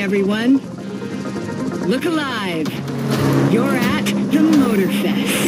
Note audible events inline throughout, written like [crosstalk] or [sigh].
Everyone. Look alive. You're at the Motorfest.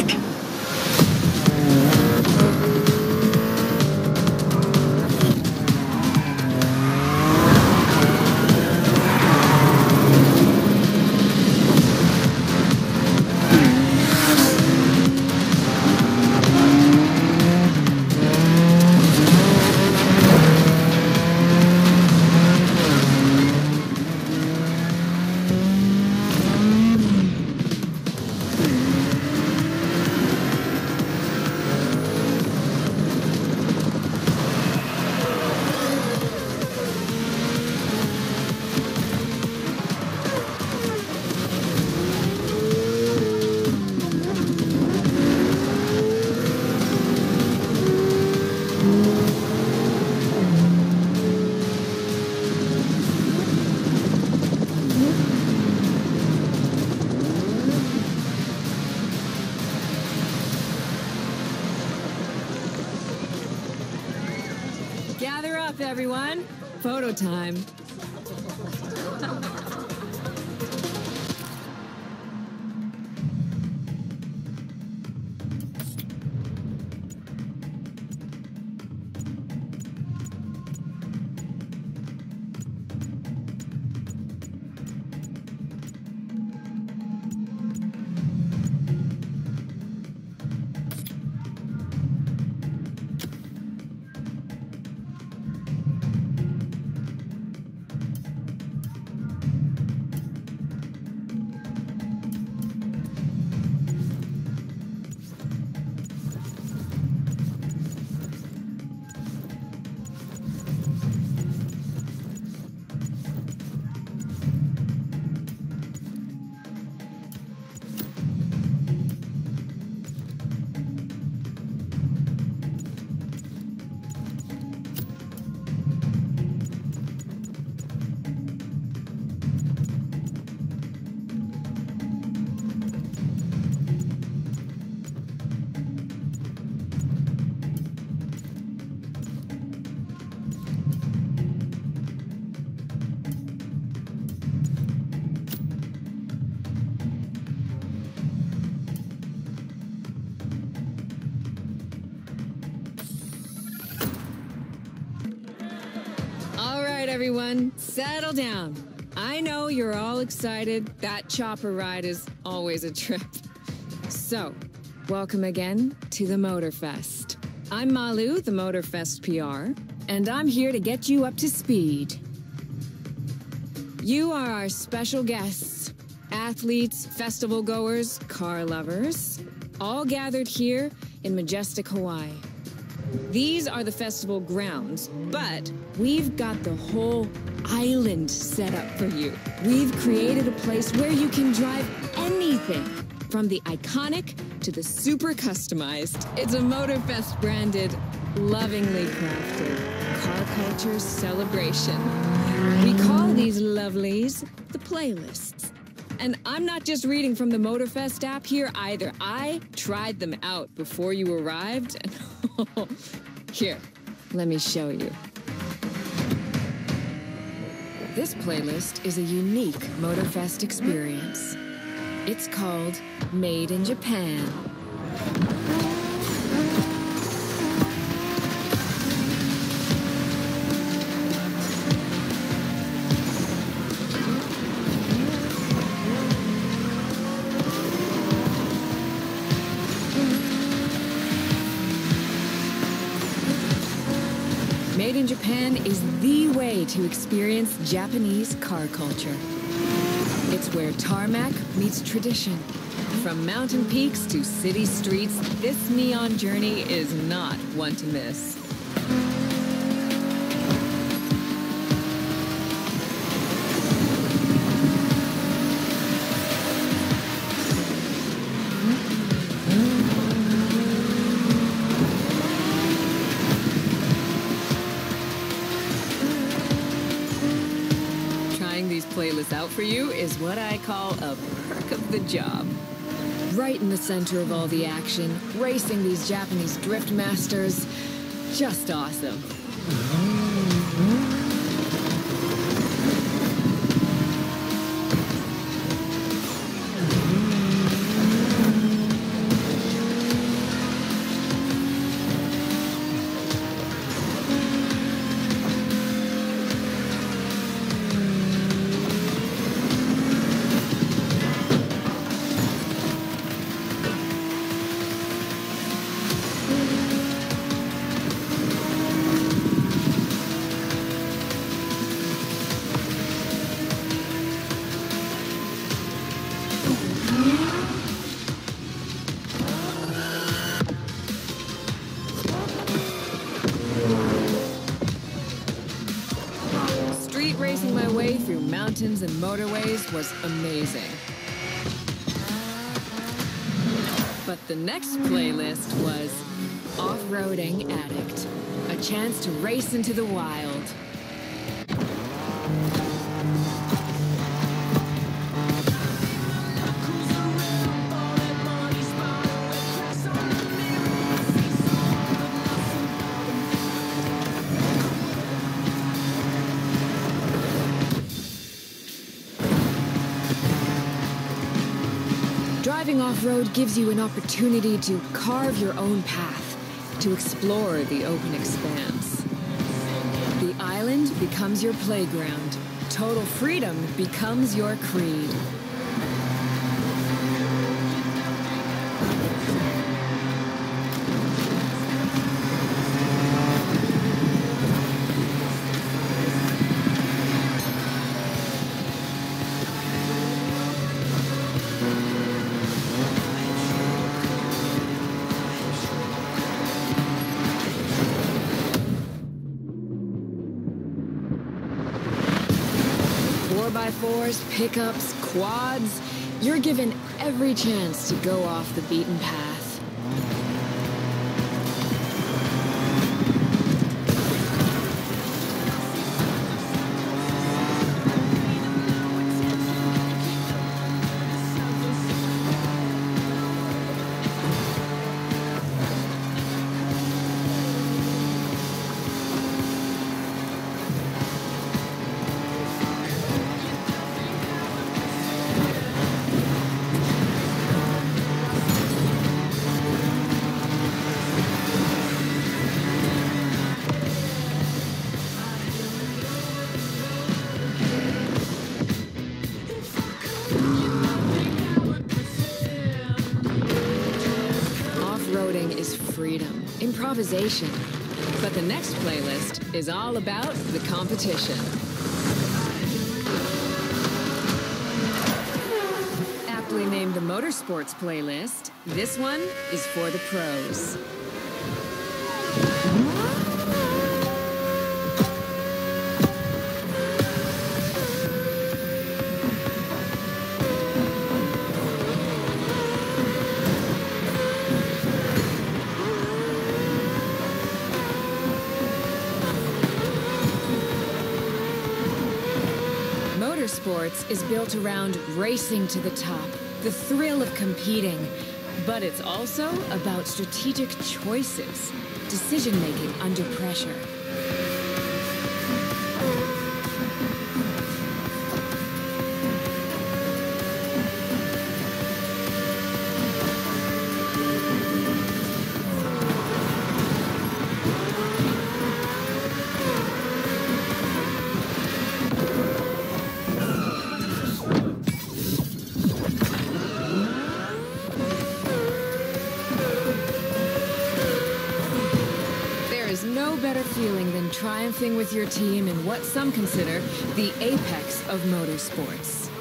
Everyone. Photo time. Everyone, settle down. I know you're all excited. That chopper ride is always a trip. So, welcome again to the Motorfest. I'm Malu, the Motorfest PR, and I'm here to get you up to speed. You are our special guests athletes, festival goers, car lovers, all gathered here in majestic Hawaii. These are the festival grounds, but we've got the whole island set up for you. We've created a place where you can drive anything, from the iconic to the super customized. It's a Motorfest branded, lovingly crafted car culture celebration. We call these lovelies the playlists. And I'm not just reading from the Motorfest app here either. I tried them out before you arrived. And [laughs] here, let me show you. This playlist is a unique Motorfest experience. It's called Made in Japan. Way to experience Japanese car culture. It's where tarmac meets tradition. From mountain peaks to city streets, this neon journey is not one to miss. Playlists out for you is what I call a perk of the job. Right in the center of all the action, racing these Japanese drift masters. Just awesome. Was amazing. But the next playlist was Off-Roading Addict. A chance to race into the wild. Driving off-road gives you an opportunity to carve your own path, to explore the open expanse. The island becomes your playground. Total freedom becomes your creed. Pickups, quads. You're given every chance to go off the beaten path. Improvisation. But the next playlist is all about the competition. Aptly named the Motorsports playlist, this one is for the pros. Motorsports is built around racing to the top, the thrill of competing. But it's also about strategic choices, decision making under pressure. Feeling than triumphing with your team in what some consider the apex of motorsports.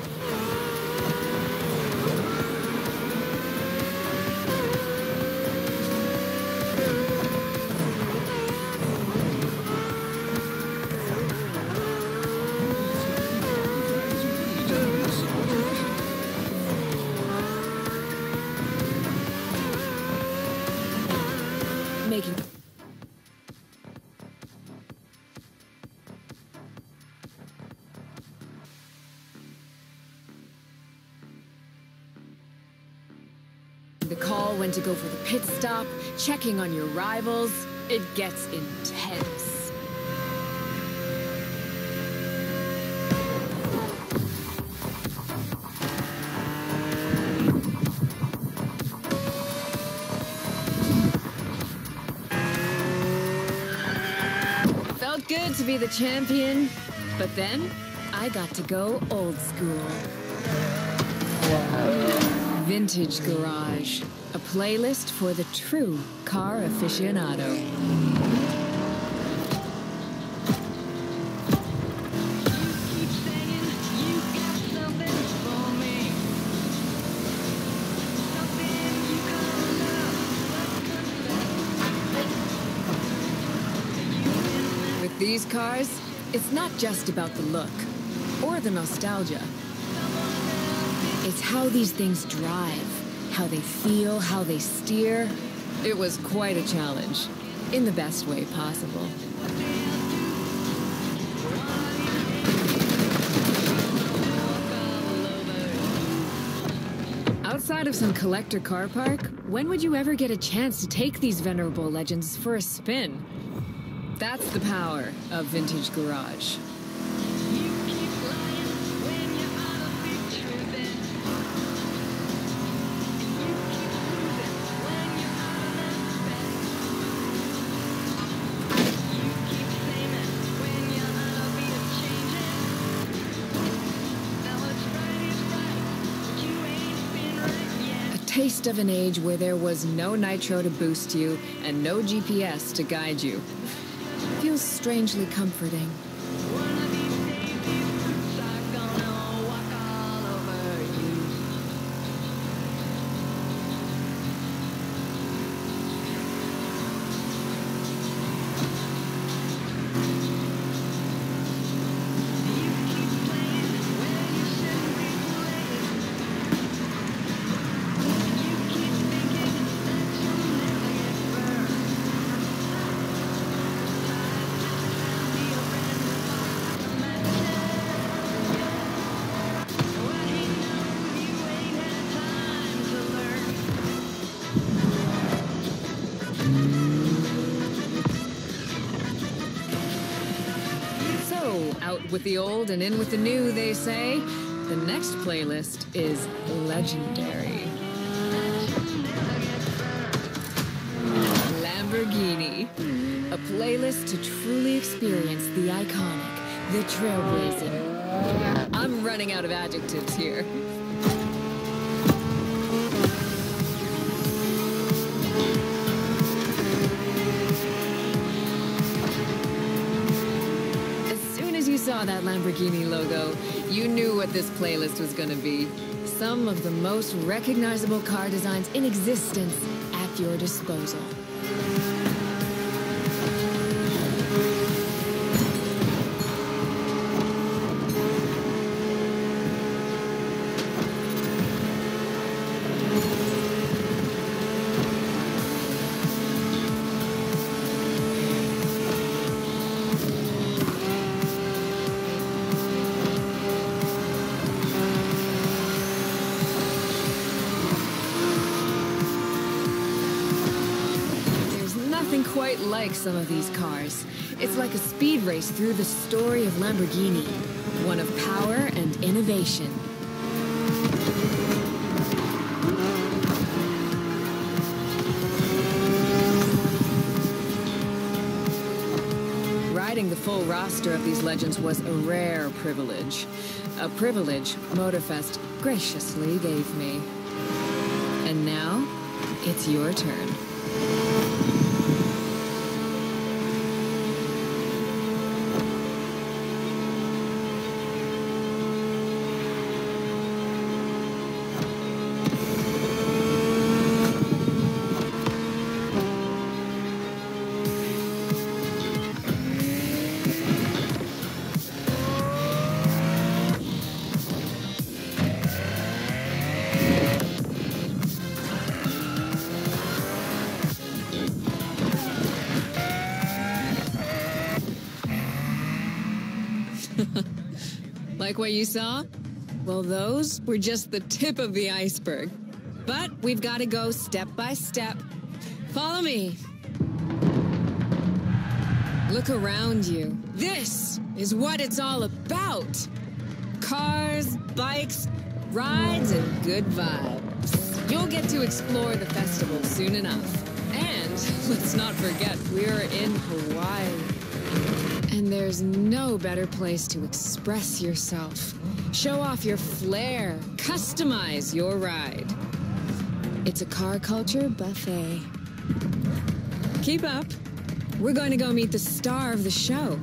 Checking on your rivals. It gets intense. Felt good to be the champion, but then I got to go old school. Vintage Garage, a playlist for the true car aficionado. With these cars, it's not just about the look. or the nostalgia. It's how these things drive, how they feel, how they steer. It was quite a challenge, in the best way possible. Outside of some collector car park, when would you ever get a chance to take these venerable legends for a spin? That's the power of Vintage Garage. Of an age where there was no nitro to boost you and no GPS to guide you. Feels strangely comforting. With the old and in with the new, they say. The next playlist is legendary. Lamborghini. A playlist to truly experience the iconic, the trailblazing. I'm running out of adjectives here. Lamborghini logo, you knew what this playlist was gonna be. Some of the most recognizable car designs in existence at your disposal. Like some of these cars. It's like a speed race through the story of Lamborghini. One of power and innovation. Riding the full roster of these legends was a rare privilege. A privilege Motorfest graciously gave me. And now, it's your turn. Like what you saw? Well, those were just the tip of the iceberg. But we've got to go step by step. Follow me. Look around you. This is what it's all about. Cars, bikes, rides, and good vibes. You'll get to explore the festival soon enough. And [laughs] let's not forget, we're in Hawaii. And there's no better place to express yourself, show off your flair, customize your ride. It's a car culture buffet. Keep up. We're going to go meet the star of the show.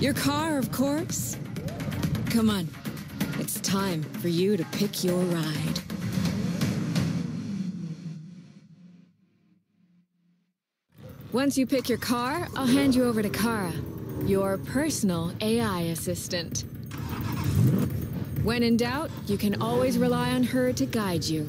Your car, of course. Come on. It's time for you to pick your ride. Once you pick your car, I'll hand you over to Kara, your personal AI assistant. When in doubt, you can always rely on her to guide you.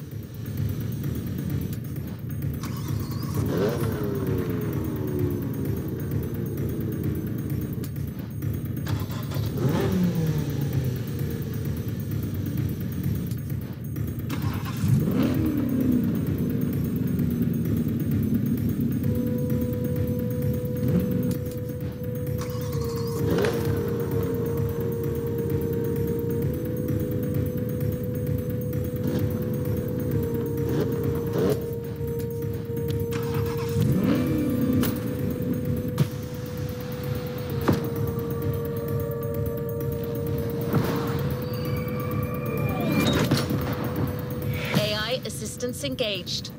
Engaged.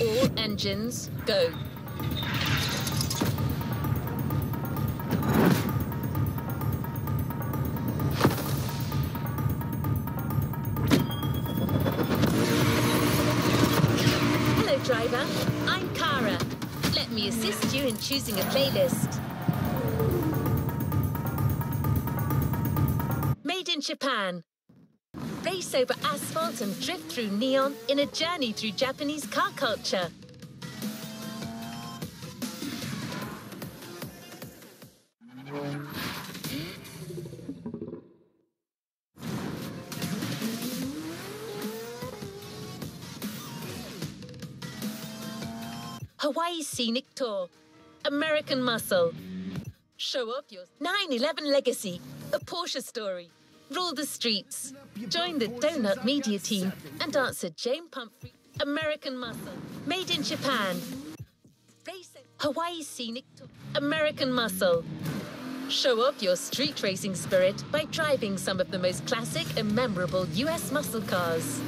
All engines go. Hello, driver. I'm Kara. Let me assist you in choosing a playlist. Made in Japan. Race over asphalt and drift through neon in a journey through Japanese car culture. Hawaii Scenic Tour. American Muscle. Show off your 911 legacy, a Porsche story. Rule the streets. Join the Donut Media team and answer James Pumphrey. American Muscle. Made in Japan. Hawaii Scenic. American Muscle. Show off your street racing spirit by driving some of the most classic and memorable US muscle cars.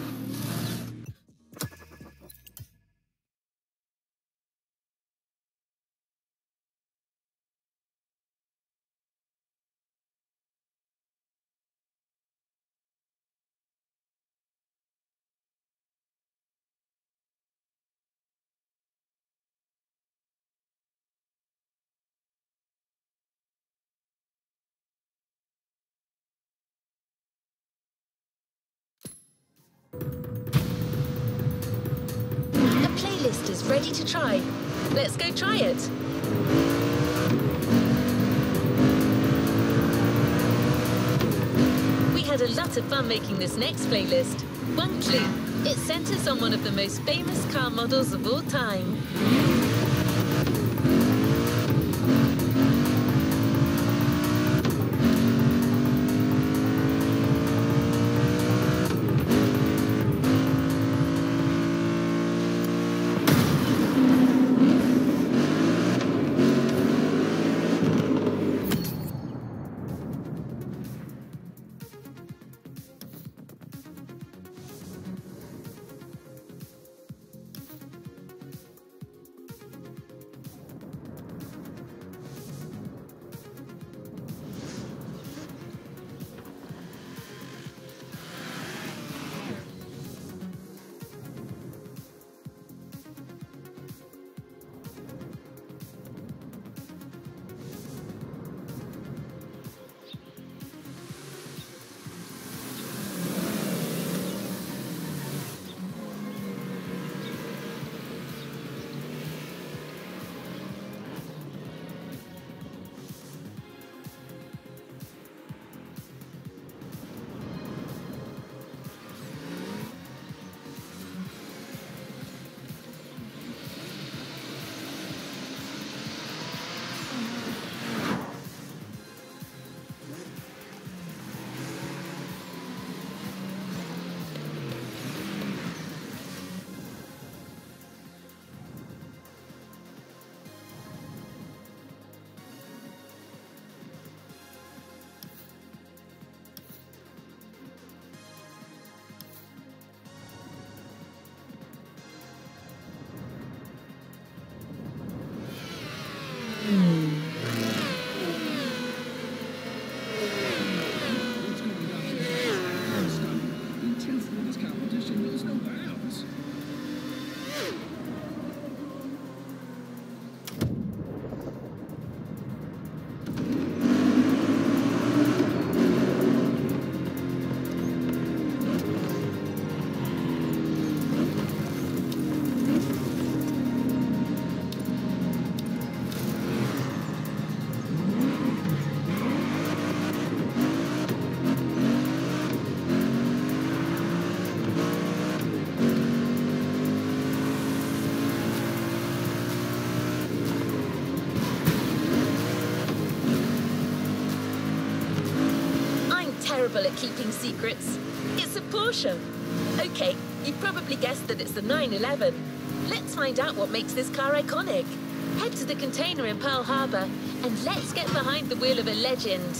Ready to try. Let's go try it. We had a lot of fun making this next playlist. One clue, it centers on one of the most famous car models of all time. Keeping secrets. It's a Porsche. Okay, you've probably guessed that it's the 911. Let's find out what makes this car iconic. Head to the container in Pearl Harbor, and let's get behind the wheel of a legend.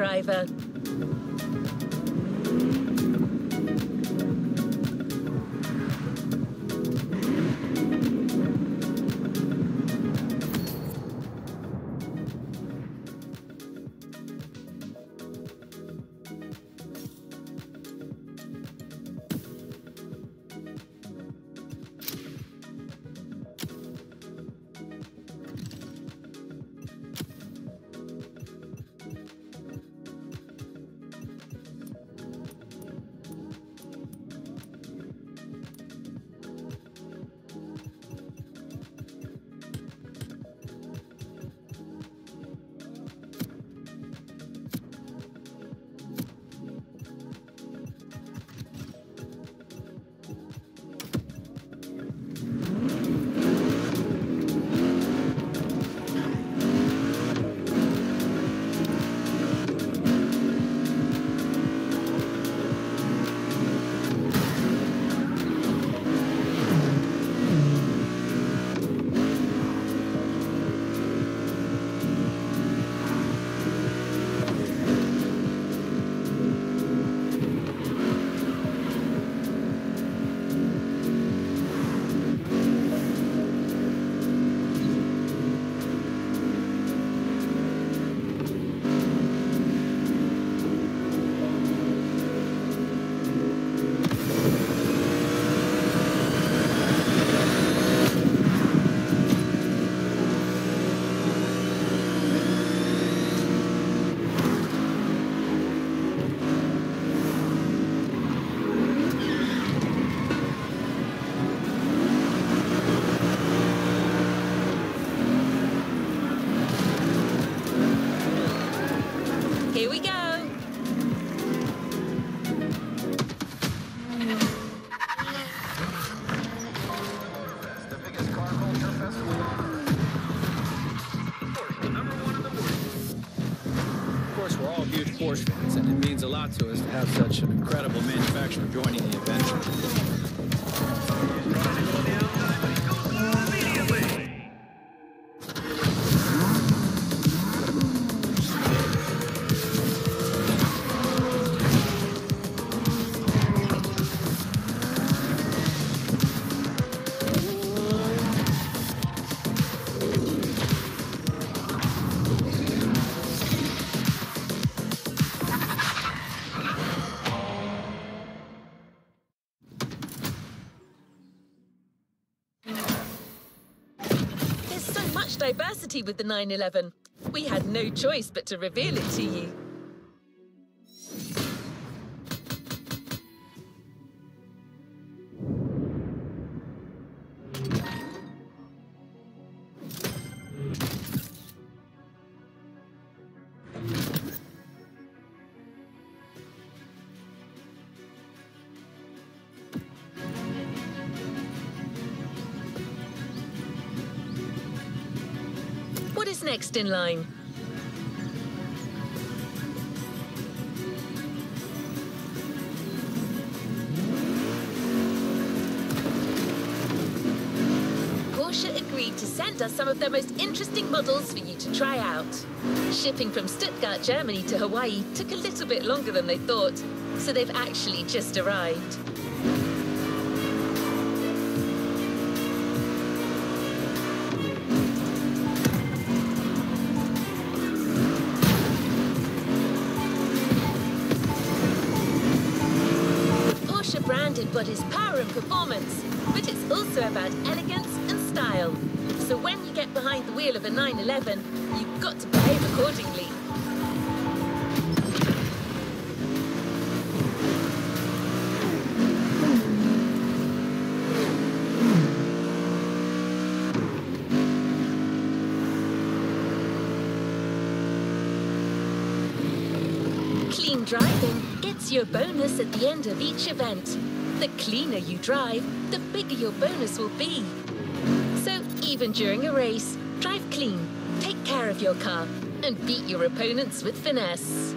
Driver. It means a lot to us to have such an incredible manufacturer joining diversity with the 911. We had no choice but to reveal it to you. Next in line? Porsche agreed to send us some of their most interesting models for you to try out. Shipping from Stuttgart, Germany to Hawaii took a little bit longer than they thought, so they've actually just arrived. Brand embodies power and performance, but it's also about elegance and style. So when you get behind the wheel of a 911, you've got to behave accordingly. Clean driving gets you a bonus at the end of each event. The cleaner you drive, the bigger your bonus will be. So even during a race, drive clean, take care of your car, and beat your opponents with finesse.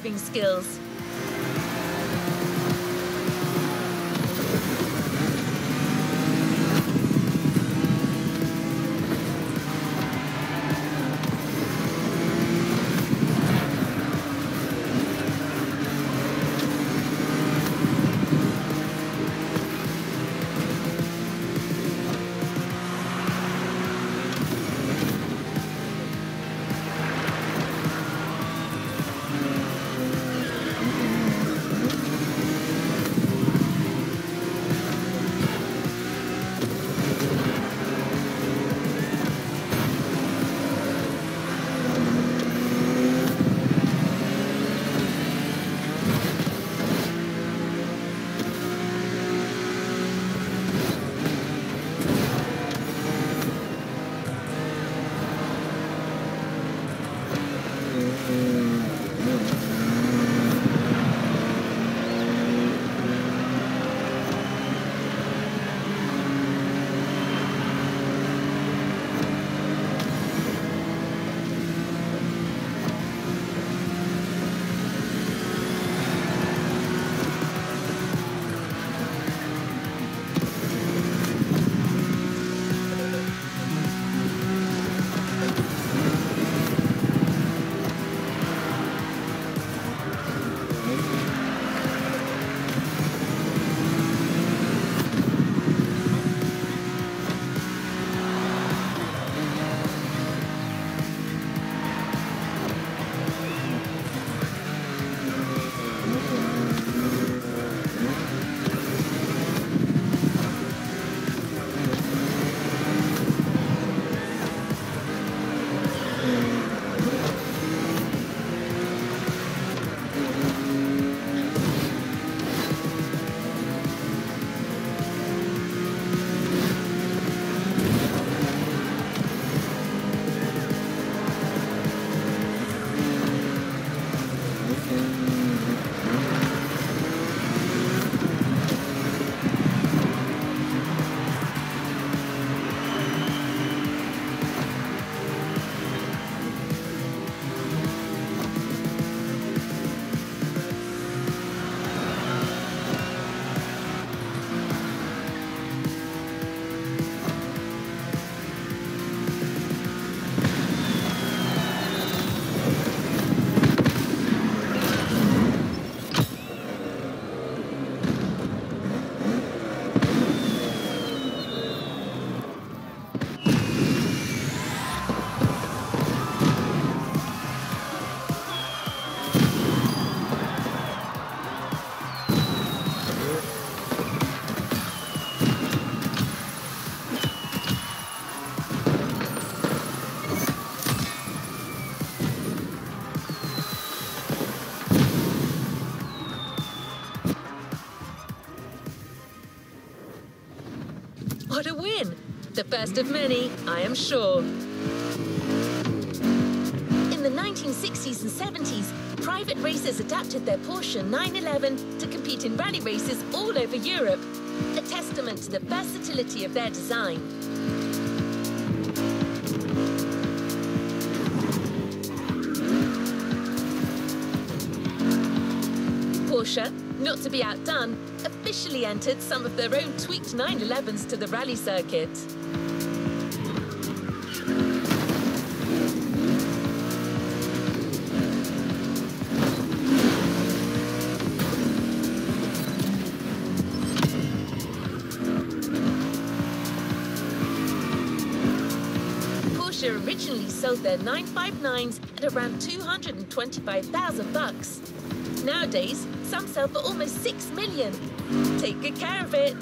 Driving skills. The first of many, I am sure. In the 1960s and 70s, private racers adapted their Porsche 911 to compete in rally races all over Europe, a testament to the versatility of their design. Porsche, not to be outdone, officially entered some of their own tweaked 911s to the rally circuit. Originally sold their 959s at around 225,000 bucks. Nowadays, some sell for almost 6 million. Take good care of it.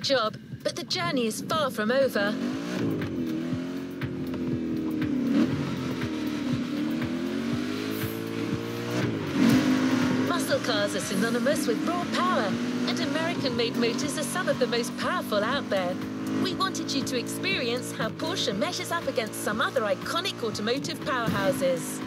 Great job, but the journey is far from over. Muscle cars are synonymous with raw power, and American-made motors are some of the most powerful out there. We wanted you to experience how Porsche measures up against some other iconic automotive powerhouses.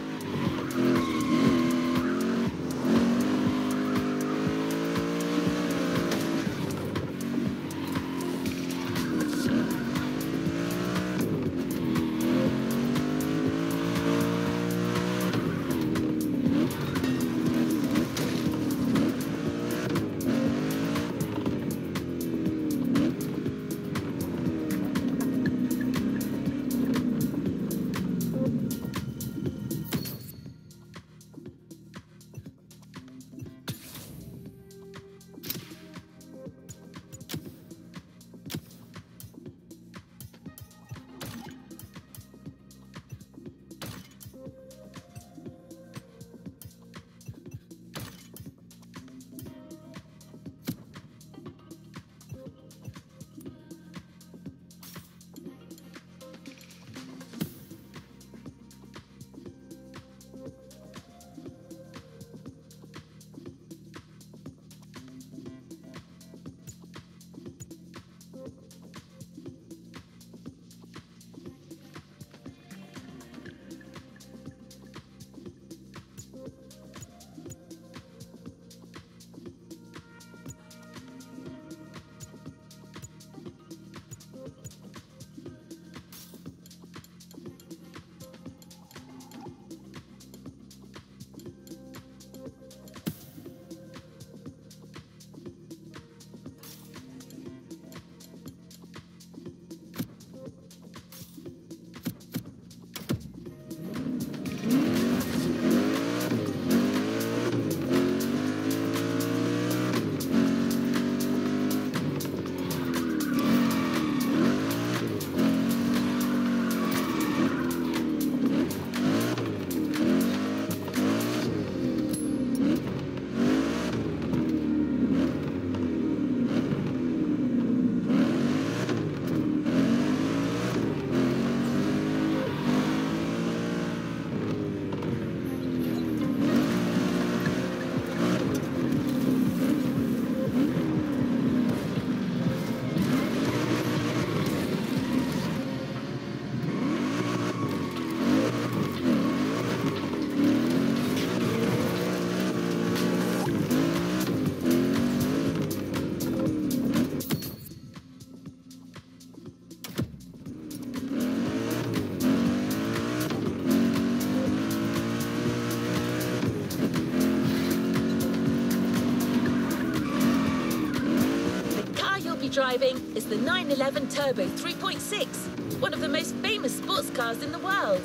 Driving is the 911 Turbo 3.6, one of the most famous sports cars in the world.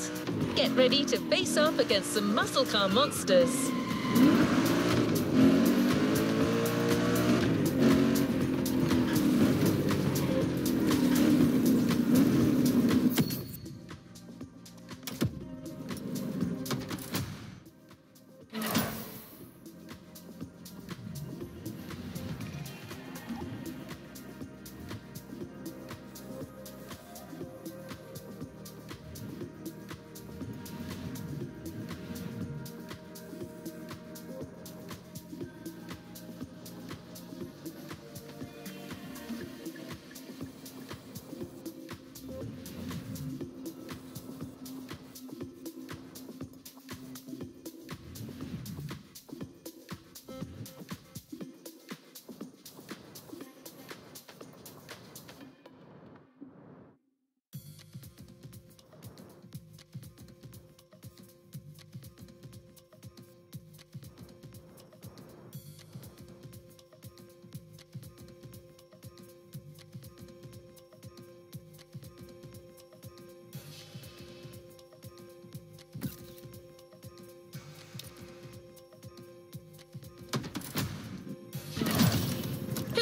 Get ready to face off against some muscle car monsters.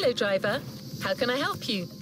Hello, driver. How can I help you?